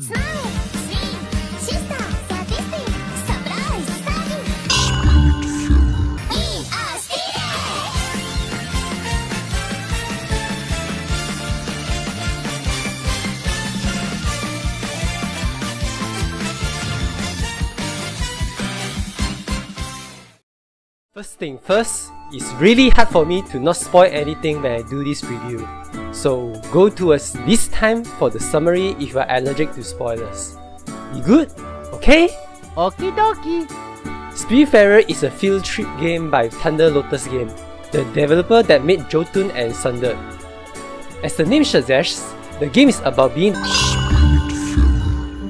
Snap! First thing first, it's really hard for me to not spoil anything when I do this review. So go towards this time for the summary if you are allergic to spoilers. You good? Okay? Okie dokie. Spiritfarer is a field trip game by Thunder Lotus Game, the developer that made Jotun and Sundered. As the name suggests, the game is about being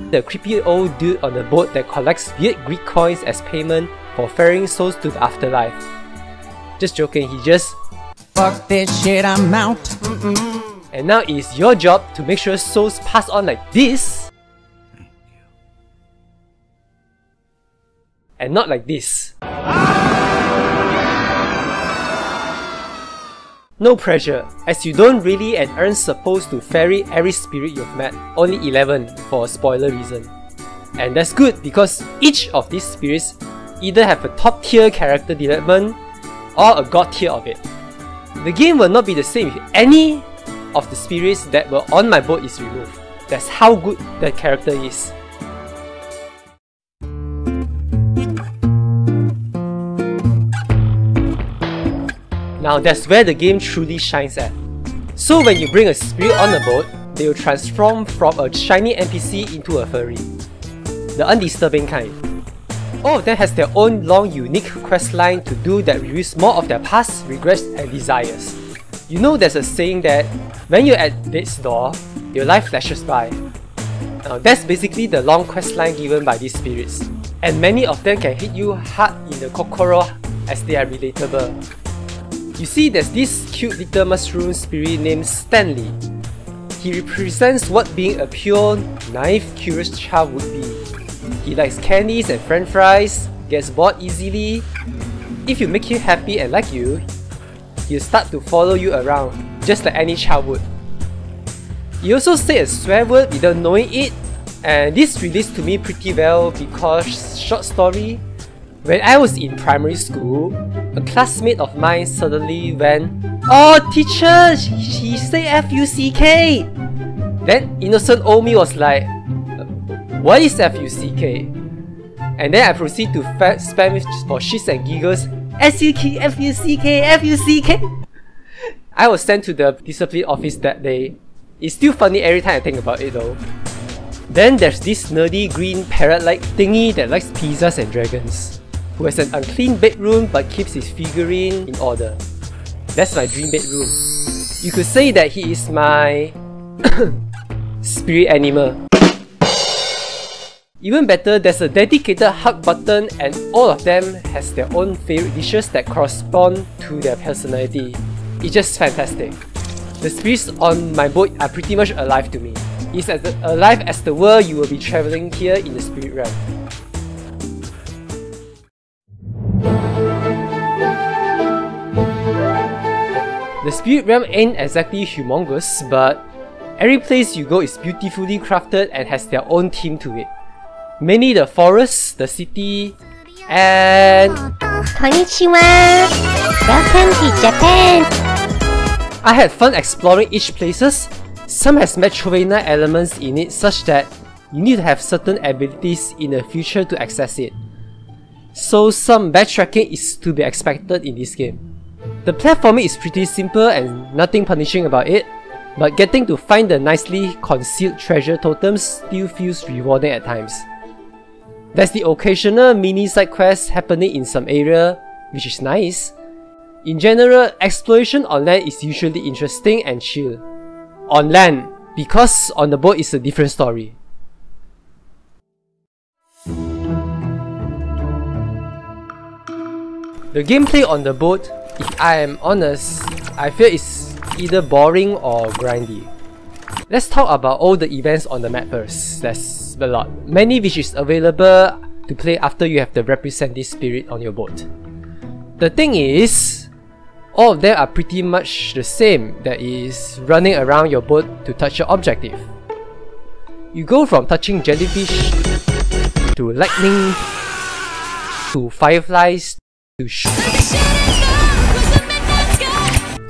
the creepy old dude on the boat that collects weird Greek coins as payment for ferrying souls to the afterlife. Just joking, he just Fuck this shit, I'm out. and now it's your job to make sure souls pass on like this and not like this. No pressure, as you don't really and aren't supposed to ferry every spirit you've met, only 11 for a spoiler reason. And that's good because each of these spirits either have a top tier character development or a god tier of it. The game will not be the same if any of the spirits that were on my boat is removed. That's how good the character is. Now that's where the game truly shines at. So when you bring a spirit on the boat, they will transform from a shiny NPC into a furry. The undisturbing kind. All of them has their own long unique quest line to do that reveals more of their past, regrets and desires. You know there's a saying that when you're at death's door, your life flashes by. Now that's basically the long quest line given by these spirits. And many of them can hit you hard in the kokoro as they are relatable. You see there's this cute little mushroom spirit named Stanley. He represents what being a pure, naive, curious child would be. He likes candies and french fries, gets bored easily. If you make him happy and like you, he'll start to follow you around, just like any child would. He also say a swear word without knowing it, and this relates to me pretty well because short story, when I was in primary school, a classmate of mine suddenly went, Oh teacher, she say F-U-C-K! Then innocent old me was like, what is F-U-C-K? And then I proceed to spam it for shits and giggles, S-U-K, F-U-C-K, F-U-C-K! I was sent to the discipline office that day. It's still funny every time I think about it though. Then there's this nerdy green parrot-like thingy that likes pizzas and dragons, who has an unclean bedroom but keeps his figurine in order. That's my dream bedroom. You could say that he is my spirit animal. Even better, there's a dedicated hug button and all of them has their own favorite dishes that correspond to their personality. It's just fantastic. The spirits on my boat are pretty much alive to me. It's as alive as the world you will be traveling here in the spirit realm. The spirit realm ain't exactly humongous, but every place you go is beautifully crafted and has their own theme to it. Mainly the forest, the city, and Konnichiwa! Welcome to Japan! I had fun exploring each places. Some has Metroidvania elements in it such that you need to have certain abilities in the future to access it. So some backtracking is to be expected in this game. The platforming is pretty simple and nothing punishing about it, but getting to find the nicely concealed treasure totems still feels rewarding at times. There's the occasional mini side quest happening in some area, which is nice. In general, exploration on land is usually interesting and chill. On land, because on the boat is a different story. The gameplay on the boat, if I am honest, I feel is either boring or grindy. Let's talk about all the events on the map first. There's a lot. Many which is available to play after you have the representative spirit on your boat. The thing is, all of them are pretty much the same, that is, running around your boat to touch your objective. You go from touching jellyfish to lightning to fireflies to sh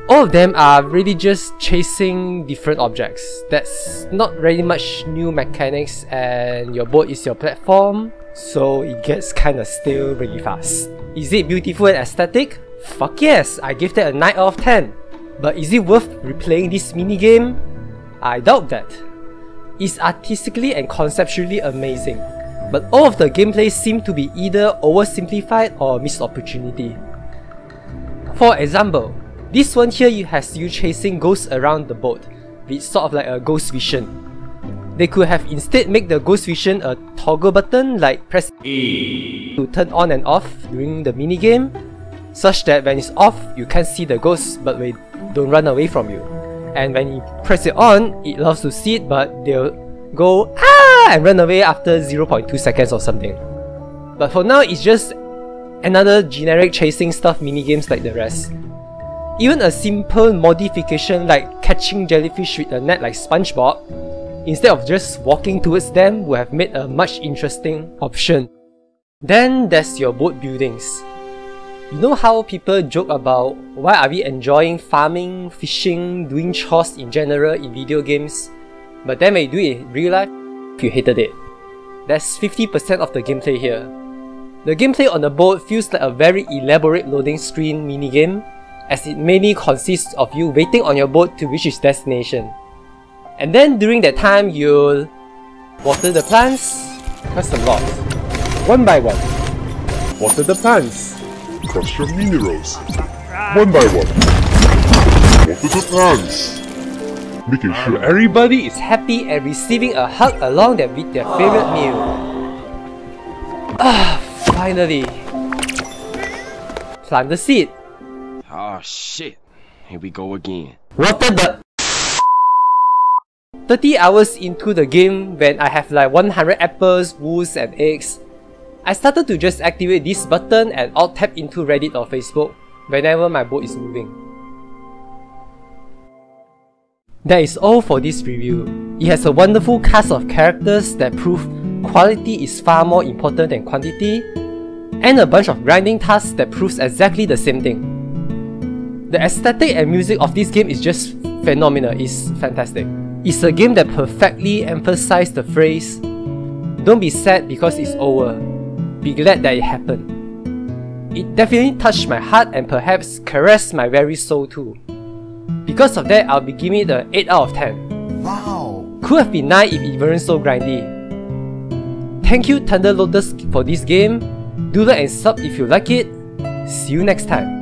all of them are really just chasing different objects. That's not really much new mechanics and your boat is your platform, so it gets kinda stale really fast. Is it beautiful and aesthetic? Fuck yes, I give that a 9 out of 10. But is it worth replaying this minigame? I doubt that. It's artistically and conceptually amazing, but all of the gameplay seem to be either oversimplified or missed opportunity. For example, this one here you has you chasing ghosts around the boat, with sort of like a ghost vision. They could have instead make the ghost vision a toggle button like press E to turn on and off during the minigame, such that when it's off, you can't see the ghosts but they don't run away from you. And when you press it on, it loves to see it but they'll go ah and run away after 0.2 seconds or something. But for now, it's just another generic chasing stuff minigames like the rest. Even a simple modification like catching jellyfish with a net like SpongeBob, instead of just walking towards them, would have made a much interesting option. Then there's your boat buildings. You know how people joke about why are we enjoying farming, fishing, doing chores in general in video games, but then when you do it in real life, you hated it. That's 50% of the gameplay here. The gameplay on the boat feels like a very elaborate loading screen minigame, as it mainly consists of you waiting on your boat to reach its destination. And then during that time, you'll water the plants, quest a lot, one by one. Water the plants. Crush your minerals. One by one. Water the plants. Making sure Everybody is happy and receiving a hug along with their favorite meal. Ah, finally. Plant the seed. Oh shit. Here we go again. Water the 30 hours into the game when I have like 100 apples, woos and eggs, I started to just activate this button and alt tab into Reddit or Facebook whenever my boat is moving. That is all for this review. It has a wonderful cast of characters that prove quality is far more important than quantity, and a bunch of grinding tasks that proves exactly the same thing. The aesthetic and music of this game is just phenomenal, it's fantastic. It's a game that perfectly emphasizes the phrase, don't be sad because it's over, be glad that it happened. It definitely touched my heart and perhaps caressed my very soul too. Because of that, I'll be giving it an 8 out of 10. Wow. Could have been 9 if it weren't so grindy. Thank you Thunder Lotus for this game. Do like and sub if you like it. See you next time.